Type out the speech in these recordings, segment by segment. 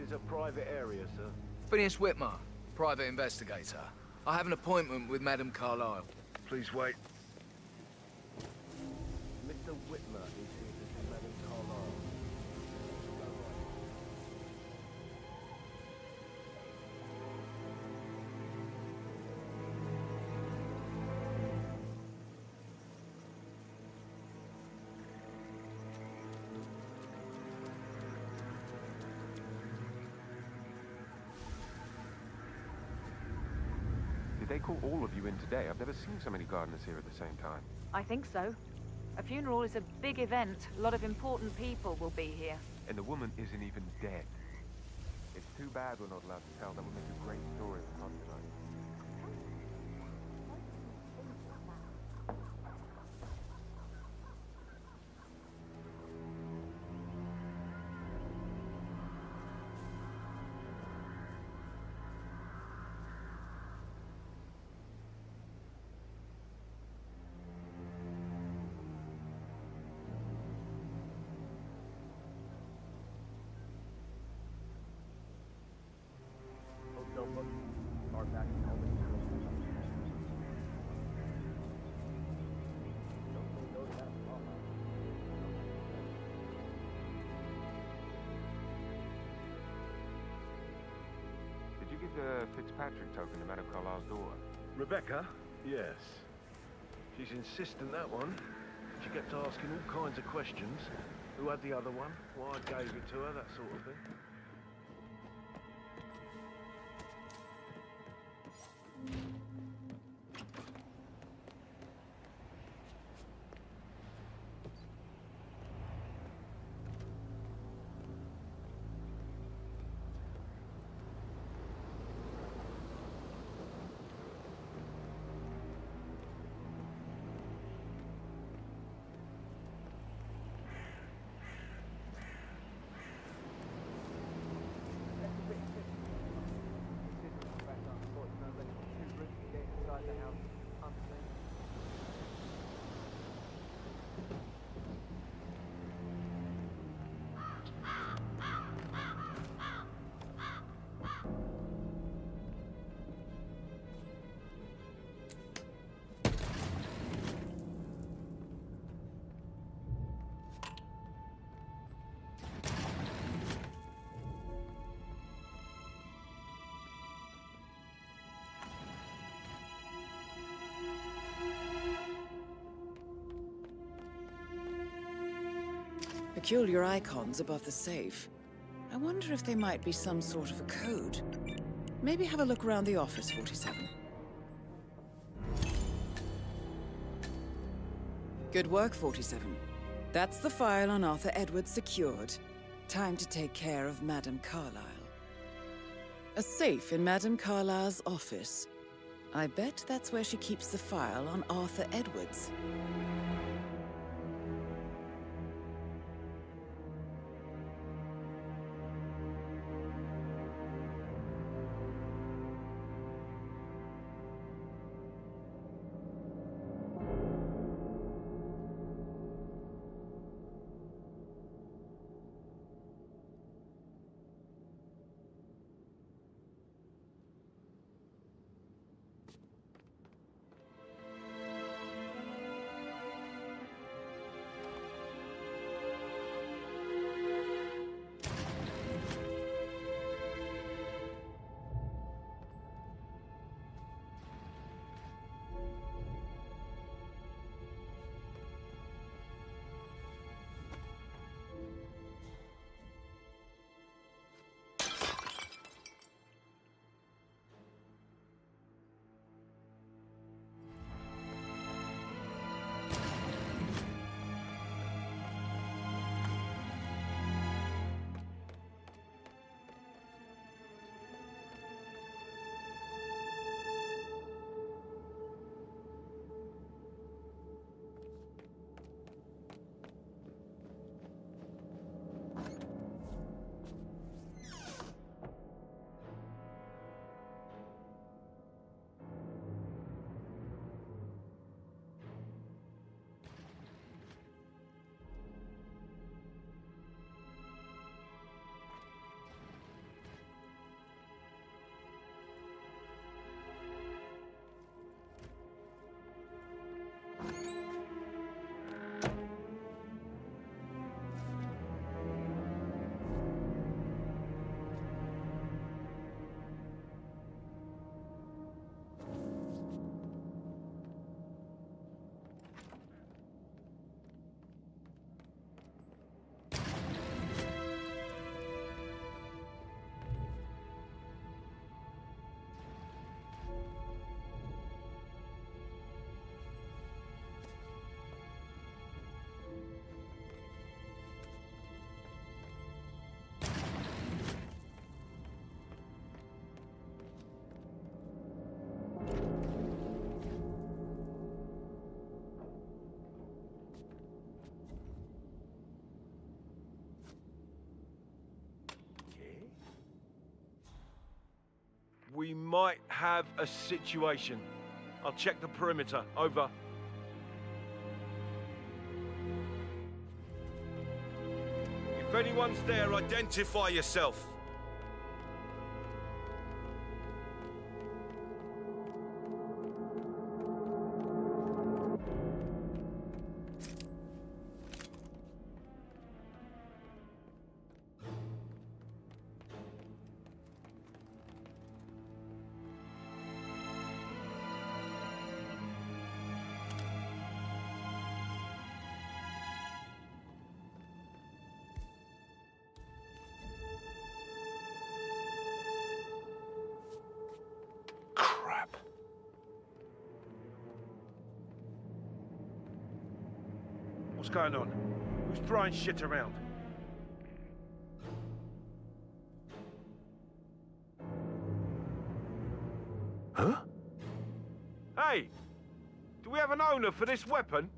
is a private area, sir. Phineas Whitmer, private investigator. I have an appointment with Madame Carlyle. Please wait. Call all of you in today? I've never seen so many gardeners here at the same time. I think so. A funeral is a big event. A lot of important people will be here. And the woman isn't even dead. It's too bad we're not allowed to tell. That would make a great story for Constantine. That Carlyle. Did you give the Fitzpatrick token to Madame Carlyle's daughter? Rebecca? Yes. She's insistent, that one. She kept asking all kinds of questions. Who had the other one? Why I gave it to her, that sort of thing. Peculiar icons above the safe. I wonder if they might be some sort of a code. Maybe have a look around the office, 47. Good work, 47. That's the file on Arthur Edwards secured. Time to take care of Madame Carlyle. A safe in Madame Carlyle's office. I bet that's where she keeps the file on Arthur Edwards. We might have a situation. I'll check the perimeter. Over. If anyone's there, identify yourself. Going on? Who's throwing shit around? Huh? Hey! Do we have an owner for this weapon?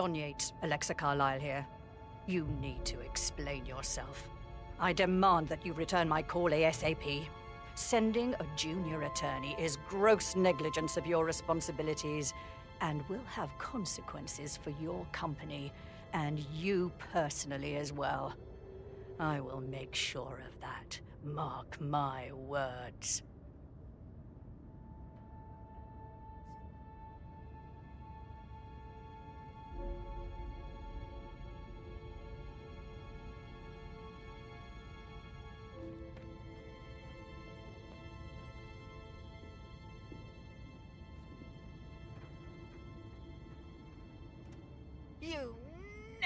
Don Yates, Alexa Carlyle here. You need to explain yourself. I demand that you return my call ASAP. Sending a junior attorney is gross negligence of your responsibilities and will have consequences for your company and you personally as well. I will make sure of that. Mark my words.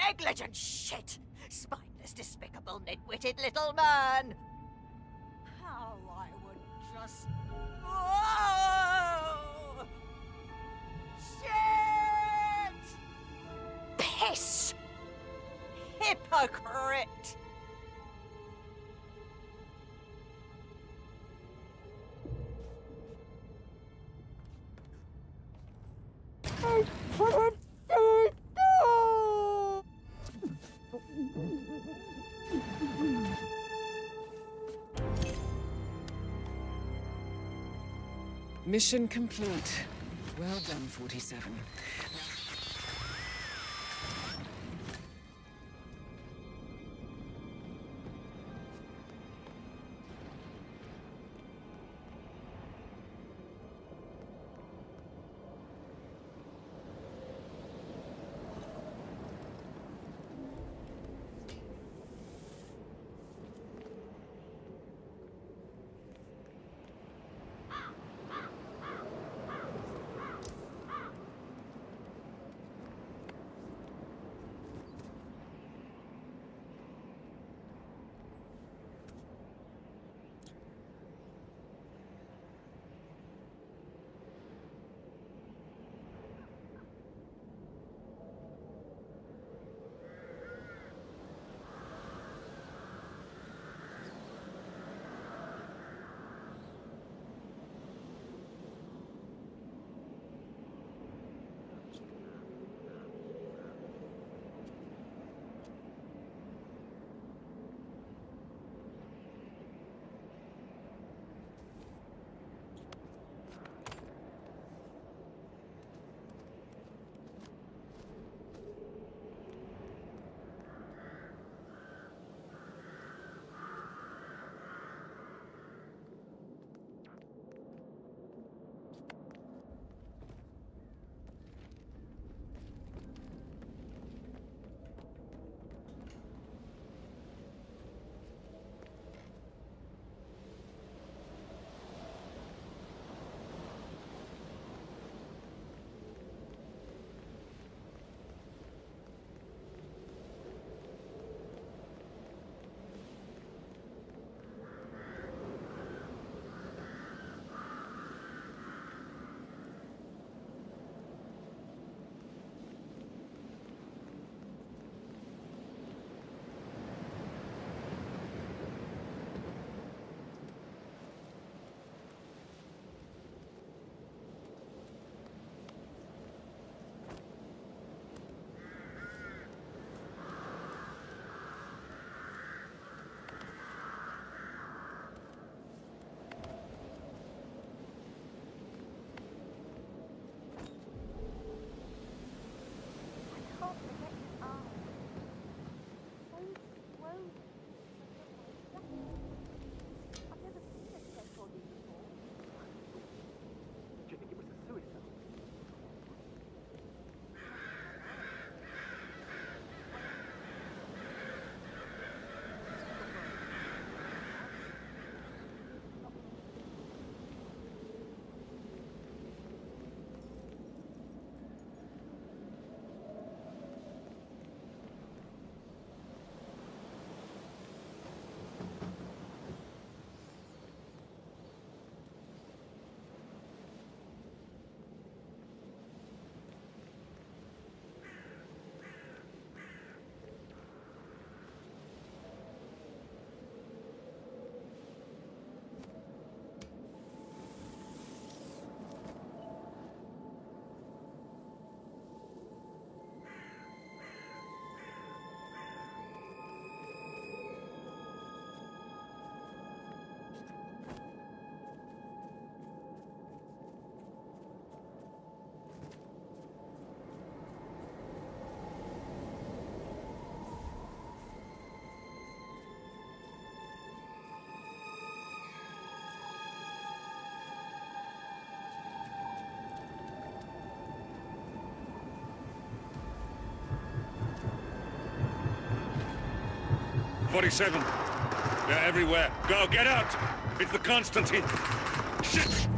Negligent shit! Spineless, despicable, nitwitted little man! How I would just. Whoa! Shit! Piss! Hypocrite! Mission complete. Well done, 47. Do 47. They're everywhere. Go, get out! It's the Constantine! Shit!